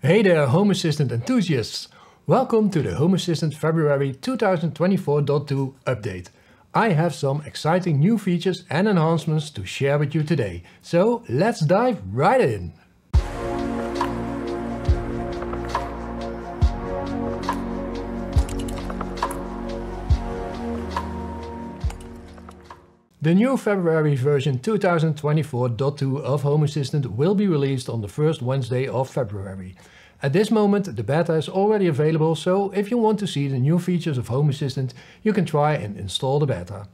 Hey there Home Assistant enthusiasts! Welcome to the Home Assistant February 2024.2 update. I have some exciting new features and enhancements to share with you today, so let's dive right in! The new February version 2024.2 of Home Assistant will be released on the first Wednesday of February. At this moment the beta is already available so if you want to see the new features of Home Assistant you can try and install the beta.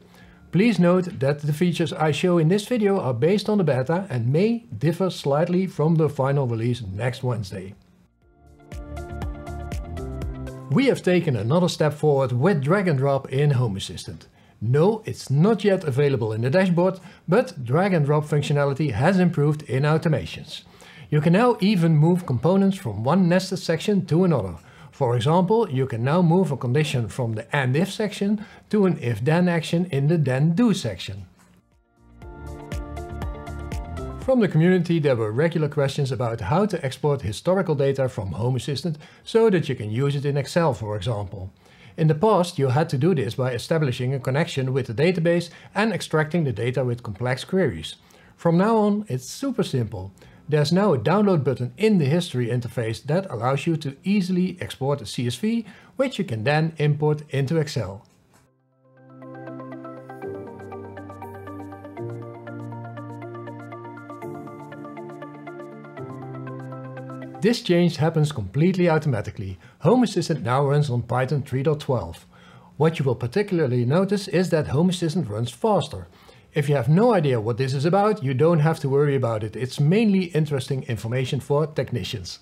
Please note that the features I show in this video are based on the beta and may differ slightly from the final release next Wednesday. We have taken another step forward with drag and drop in Home Assistant. No, it's not yet available in the dashboard, but drag and drop functionality has improved in automations. You can now even move components from one nested section to another. For example, you can now move a condition from the AND if section to an if then action in the then do section. From the community there were regular questions about how to export historical data from Home Assistant so that you can use it in Excel for example. In the past you had to do this by establishing a connection with the database and extracting the data with complex queries. From now on it's super simple. There's now a download button in the history interface that allows you to easily export a CSV which you can then import into Excel. This change happens completely automatically. Home Assistant now runs on Python 3.12. What you will particularly notice is that Home Assistant runs faster. If you have no idea what this is about, you don't have to worry about it. It's mainly interesting information for technicians.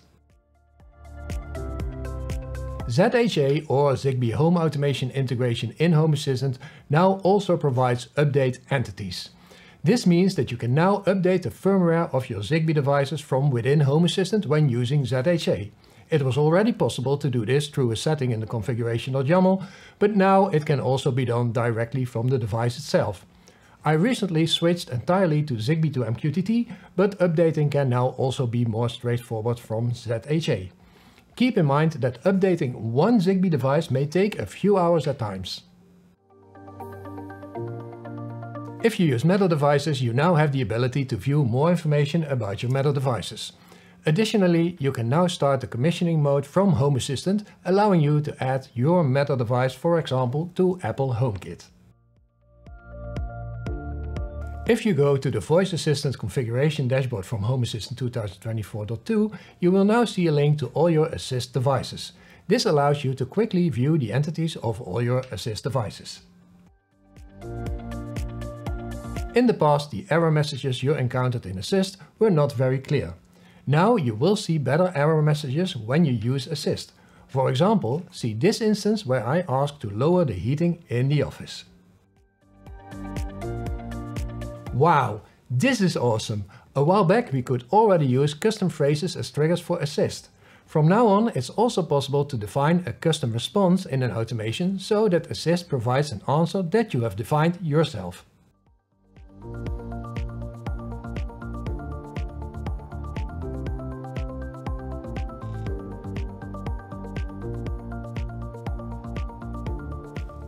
ZHA or Zigbee Home Automation integration in Home Assistant now also provides update entities. This means that you can now update the firmware of your Zigbee devices from within Home Assistant when using ZHA. It was already possible to do this through a setting in the configuration.yaml, but now it can also be done directly from the device itself. I recently switched entirely to Zigbee to MQTT, but updating can now also be more straightforward from ZHA. Keep in mind that updating one Zigbee device may take a few hours at times. If you use Matter devices, you now have the ability to view more information about your Matter devices. Additionally, you can now start the commissioning mode from Home Assistant, allowing you to add your Matter device, for example, to Apple HomeKit. If you go to the Voice Assistant configuration dashboard from Home Assistant 2024.2, you will now see a link to all your Assist devices. This allows you to quickly view the entities of all your Assist devices. In the past, the error messages you encountered in Assist were not very clear. Now you will see better error messages when you use Assist. For example, see this instance where I ask to lower the heating in the office. Wow, this is awesome! A while back we could already use custom phrases as triggers for Assist. From now on it's also possible to define a custom response in an automation so that Assist provides an answer that you have defined yourself.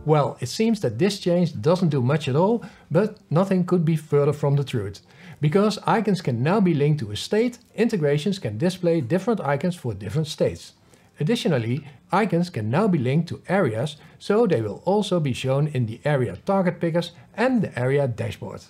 Well, it seems that this change doesn't do much at all, but nothing could be further from the truth. Because icons can now be linked to a state, integrations can display different icons for different states. Additionally, icons can now be linked to areas, so they will also be shown in the area target pickers and the area dashboard.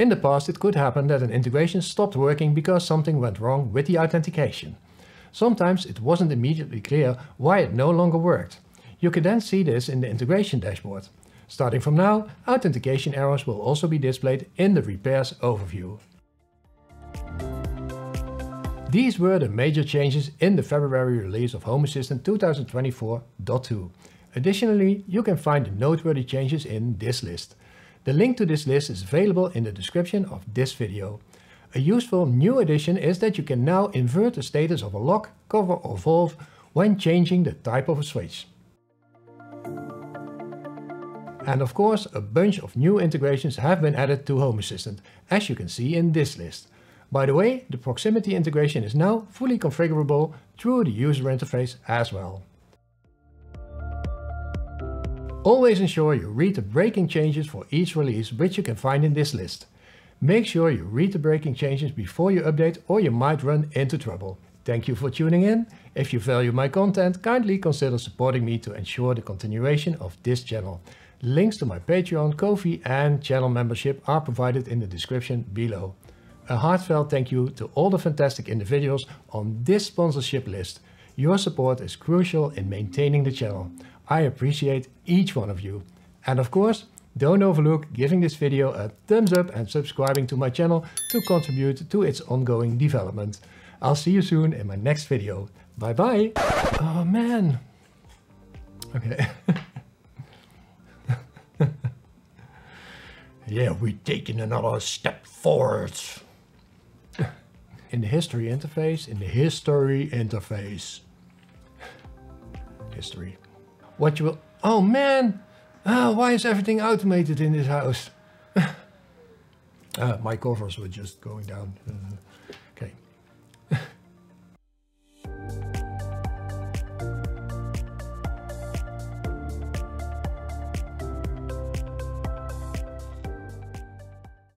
In the past it could happen that an integration stopped working because something went wrong with the authentication. Sometimes it wasn't immediately clear why it no longer worked. You can then see this in the integration dashboard. Starting from now, authentication errors will also be displayed in the repairs overview. These were the major changes in the February release of Home Assistant 2024.2. Additionally, you can find the noteworthy changes in this list. The link to this list is available in the description of this video. A useful new addition is that you can now invert the status of a lock, cover or valve when changing the type of a switch. And of course, a bunch of new integrations have been added to Home Assistant, as you can see in this list. By the way, the proximity integration is now fully configurable through the user interface as well. Always ensure you read the breaking changes for each release which you can find in this list. Make sure you read the breaking changes before you update or you might run into trouble. Thank you for tuning in. If you value my content, kindly consider supporting me to ensure the continuation of this channel. Links to my Patreon, Ko-fi and channel membership are provided in the description below. A heartfelt thank you to all the fantastic individuals on this sponsorship list. Your support is crucial in maintaining the channel. I appreciate each one of you. And of course, don't overlook giving this video a thumbs up and subscribing to my channel to contribute to its ongoing development. I'll see you soon in my next video. Bye bye. Oh man. Okay. yeah, we're taking another step forward. In the history interface, in the history interface. History. What you will... Oh man! Oh, why is everything automated in this house? uh, my covers were just going down. Uh,